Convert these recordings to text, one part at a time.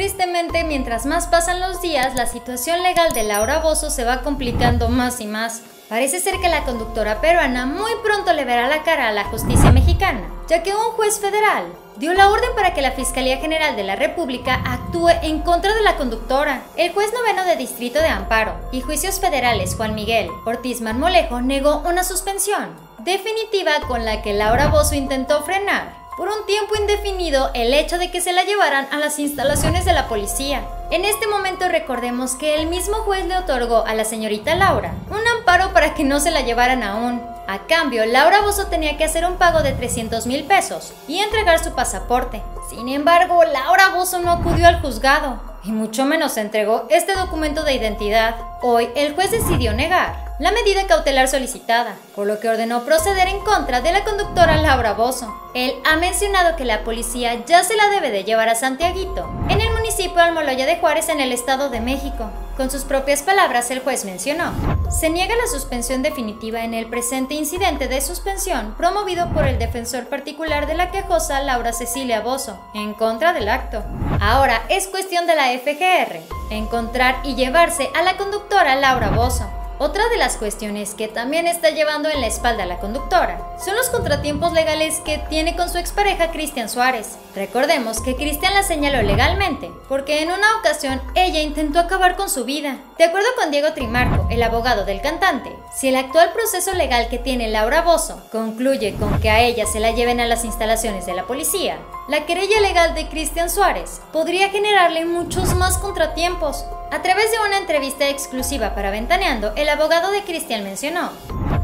Tristemente, mientras más pasan los días, la situación legal de Laura Bozo se va complicando más y más. Parece ser que la conductora peruana muy pronto le verá la cara a la justicia mexicana, ya que un juez federal dio la orden para que la Fiscalía General de la República actúe en contra de la conductora. El juez noveno de Distrito de Amparo y Juicios Federales Juan Miguel Ortiz Marmolejo negó una suspensión definitiva con la que Laura Bozo intentó frenar por un tiempo indefinido el hecho de que se la llevaran a las instalaciones de la policía. En este momento recordemos que el mismo juez le otorgó a la señorita Laura un amparo para que no se la llevaran aún. A cambio, Laura Bozo tenía que hacer un pago de 300 mil pesos y entregar su pasaporte. Sin embargo, Laura Bozo no acudió al juzgado y mucho menos entregó este documento de identidad. Hoy el juez decidió negar la medida cautelar solicitada, por lo que ordenó proceder en contra de la conductora Laura Bozo. Él ha mencionado que la policía ya se la debe de llevar a Santiaguito, en el municipio de Almoloya de Juárez en el Estado de México. Con sus propias palabras, el juez mencionó, se niega la suspensión definitiva en el presente incidente de suspensión promovido por el defensor particular de la quejosa Laura Cecilia Bozo, en contra del acto. Ahora es cuestión de la FGR encontrar y llevarse a la conductora Laura Bozo. Otra de las cuestiones que también está llevando en la espalda a la conductora son los contratiempos legales que tiene con su expareja Cristian Suárez. Recordemos que Cristian la señaló legalmente, porque en una ocasión ella intentó acabar con su vida. De acuerdo con Diego Trimarco, el abogado del cantante, si el actual proceso legal que tiene Laura Bozo concluye con que a ella se la lleven a las instalaciones de la policía, la querella legal de Cristian Suárez podría generarle muchos más contratiempos. A través de una entrevista exclusiva para Ventaneando, el abogado de Cristian mencionó,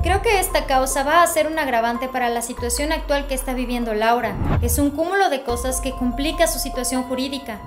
Creo que esta causa va a ser un agravante para la situación actual que está viviendo Laura. Es un cúmulo de cosas que complica su situación jurídica.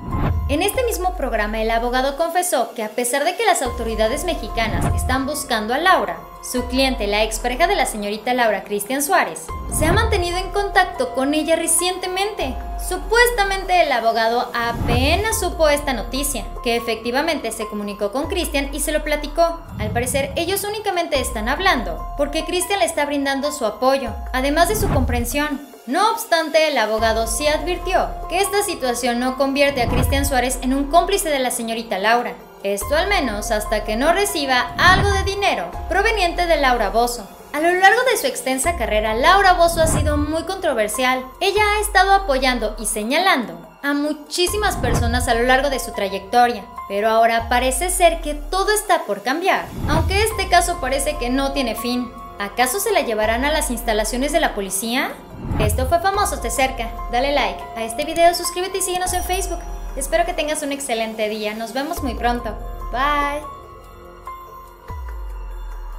En este mismo programa, el abogado confesó que a pesar de que las autoridades mexicanas están buscando a Laura, su cliente, la expareja de la señorita Laura Cristian Suárez, se ha mantenido en contacto con ella recientemente. Supuestamente el abogado apenas supo esta noticia, que efectivamente se comunicó con Cristian y se lo platicó. Al parecer ellos únicamente están hablando, porque Cristian le está brindando su apoyo, además de su comprensión. No obstante, el abogado sí advirtió que esta situación no convierte a Cristian Suárez en un cómplice de la señorita Laura. Esto al menos hasta que no reciba algo de dinero proveniente de Laura Bozo. A lo largo de su extensa carrera, Laura Bozo ha sido muy controversial. Ella ha estado apoyando y señalando a muchísimas personas a lo largo de su trayectoria, pero ahora parece ser que todo está por cambiar, aunque este caso parece que no tiene fin. ¿Acaso se la llevarán a las instalaciones de la policía? Esto fue Famosos de Cerca. Dale like a este video, suscríbete y síguenos en Facebook. Espero que tengas un excelente día. Nos vemos muy pronto. Bye.